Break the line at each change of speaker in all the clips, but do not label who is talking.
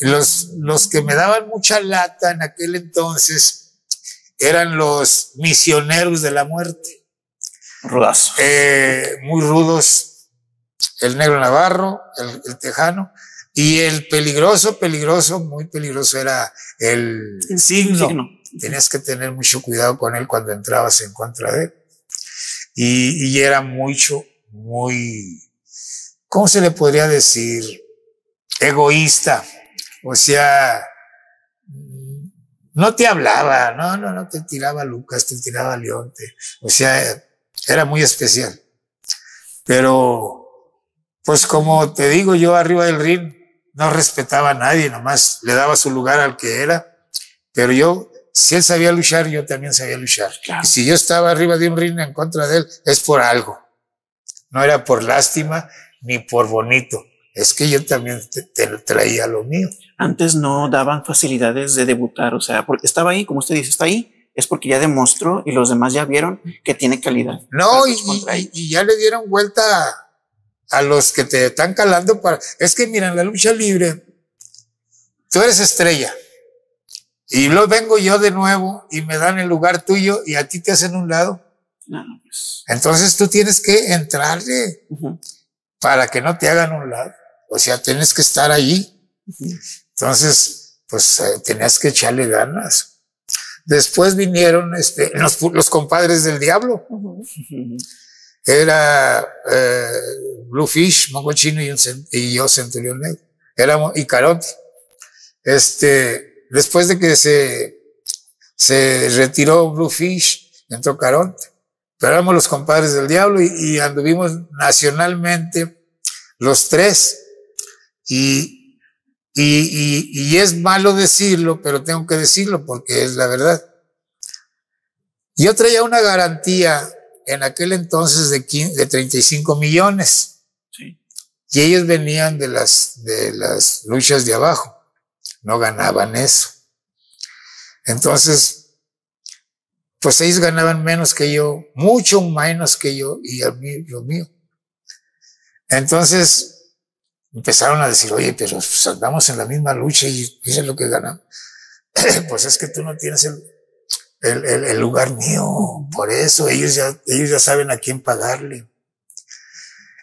Los, los que me daban mucha lata en aquel entonces eran los misioneros de la muerte.
Rudazo.
Eh, muy rudos. El negro Navarro, el, el, tejano. Y el peligroso, peligroso, muy peligroso era el,
El
signo.
signo.
Tenías que tener mucho cuidado con él cuando entrabas en contra de él. Y, y era mucho, muy, ¿cómo se le podría decir? Egoísta. O sea, no te hablaba, no, no, no te tiraba Lucas, te tiraba Leonte. O sea, era muy especial. Pero, pues como te digo yo arriba del ring, no respetaba a nadie, nomás le daba su lugar al que era. Pero yo, si él sabía luchar, yo también sabía luchar.
Claro.
Y si yo estaba arriba de un ring en contra de él, es por algo. No era por lástima ni por bonito. Es que yo también te, te traía lo mío.
Antes no daban facilidades de debutar, o sea, porque estaba ahí, como usted dice, está ahí, es porque ya demostró y los demás ya vieron que tiene calidad.
No, y, ya le dieron vuelta a, a los que te están calando para. Es que mira, en la lucha libre, tú eres estrella. Y luego vengo yo de nuevo y me dan el lugar tuyo y a ti te hacen un lado.
No, pues,
Entonces tú tienes que entrarle para que no te hagan un lado. O sea, tienes que estar allí.
ujú.
Entonces, pues eh, tenías que echarle ganas. Después vinieron este, los, los compadres del diablo. Era eh, Bluefish, Mongo Chino y, un cen- y yo, Centurión Negro. Éramos, y Caronte. Este, después de que se, se retiró Bluefish, entró Caronte. Pero éramos los compadres del diablo y, y anduvimos nacionalmente los tres. Y, y, y, y es malo decirlo, pero tengo que decirlo porque es la verdad. Yo traía una garantía en aquel entonces de, 15 de 35 millones
Sí.
y ellos venían de las, de las luchas de abajo, no ganaban eso. Entonces, pues ellos ganaban menos que yo, mucho menos que yo y a mí lo mío. Entonces, empezaron a decir, oye, pero pues andamos en la misma lucha y es lo que ganamos. pues es que tú no tienes el, el, el, el lugar mío, por eso ellos ya, ellos ya saben a quién pagarle.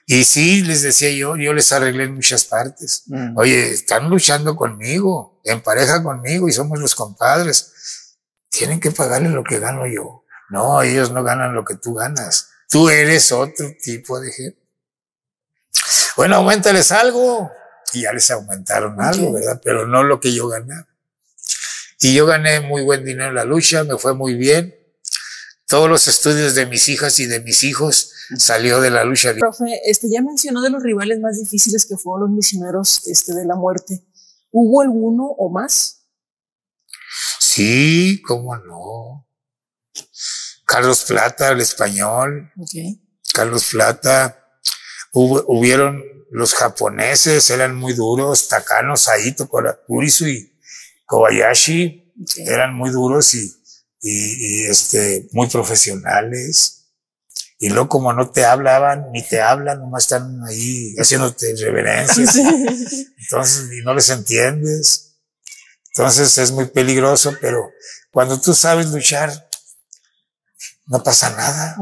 Y sí, les decía yo, yo les arreglé en muchas partes.
Mm.
Oye, están luchando conmigo, en pareja conmigo y somos los compadres. Tienen que pagarle lo que gano yo. No, ellos no ganan lo que tú ganas. Tú eres otro tipo de gente. Bueno, aumentales algo. Y ya les aumentaron algo. ¿verdad? Pero no lo que yo ganaba. Y yo gané muy buen dinero en la lucha, me fue muy bien. Todos los estudios de mis hijas y de mis hijos salió de la lucha.
Profe, este ya mencionó de los rivales más difíciles que fueron los misioneros este, de la muerte. ¿Hubo alguno o más?
Sí, cómo no. Carlos Plata, el español,
Ok.
Carlos Plata, hubo, hubieron los japoneses, eran muy duros, Takano, Saito, Kurisu y Kobayashi, eran muy duros y, y, y, este, muy profesionales. Y luego como no te hablaban, ni te hablan, nomás están ahí haciéndote reverencias. Entonces, y no les entiendes. Entonces es muy peligroso, pero cuando tú sabes luchar, no pasa nada.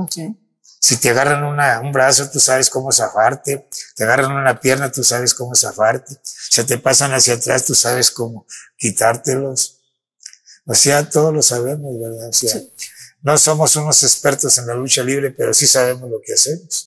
Si te agarran una, un brazo, tú sabes cómo zafarte. Te agarran una pierna, tú sabes cómo zafarte. Si te pasan hacia atrás, tú sabes cómo quitártelos. O sea, todos lo sabemos, ¿verdad? O sea, no somos unos expertos en la lucha libre, pero sí sabemos lo que hacemos.